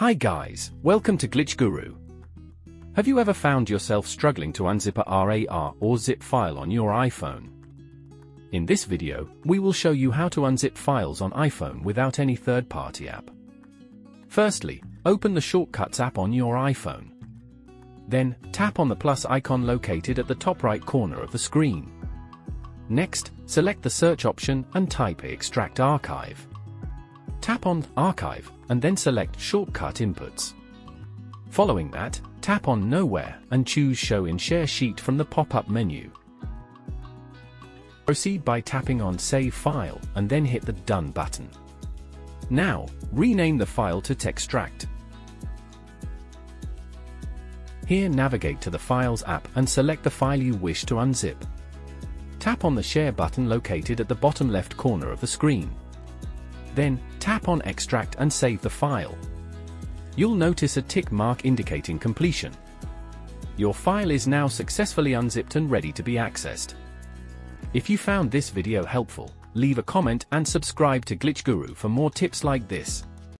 Hi guys, welcome to Glitch Guru. Have you ever found yourself struggling to unzip a RAR or zip file on your iPhone? In this video, we will show you how to unzip files on iPhone without any third-party app. Firstly, open the Shortcuts app on your iPhone. Then, tap on the plus icon located at the top right corner of the screen. Next, select the search option and type Extract Archive. Tap on Archive, and then select Shortcut Inputs. Following that, tap on Nowhere and choose Show in Share Sheet from the pop-up menu. Proceed by tapping on Save File and then hit the Done button. Now, rename the file to Extract. Here navigate to the Files app and select the file you wish to unzip. Tap on the Share button located at the bottom left corner of the screen. Then, tap on Extract and save the file. You'll notice a tick mark indicating completion. Your file is now successfully unzipped and ready to be accessed. If you found this video helpful, leave a comment and subscribe to Glitch Guru for more tips like this.